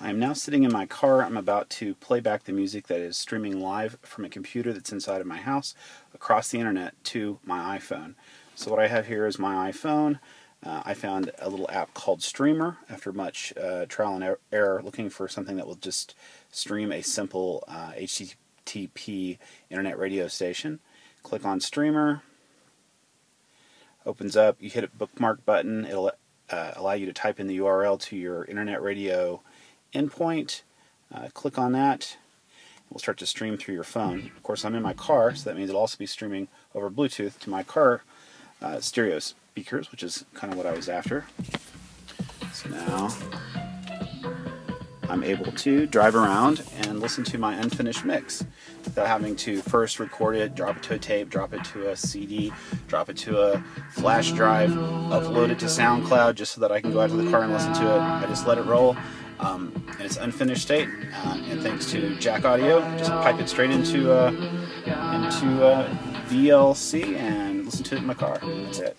I am now sitting in my car. I'm about to play back the music that is streaming live from a computer that's inside of my house across the internet to my iPhone. So what I have here is my iPhone. Uh, I found a little app called Streamer after much uh, trial and er error looking for something that will just stream a simple uh, HTTP internet radio station. Click on Streamer. Opens up. You hit a bookmark button. It'll uh, allow you to type in the URL to your internet radio endpoint. Uh, click on that. We'll start to stream through your phone. Of course, I'm in my car, so that means it'll also be streaming over Bluetooth to my car uh, stereo speakers, which is kind of what I was after. So now I'm able to drive around and listen to my unfinished mix without having to first record it, drop it to a tape, drop it to a CD, drop it to a flash drive, upload it to SoundCloud just so that I can go out to the car and listen to it. I just let it roll um, in its unfinished state. Uh, and thanks to Jack Audio, just pipe it straight into uh, into uh, VLC and listen to it in my car. That's it.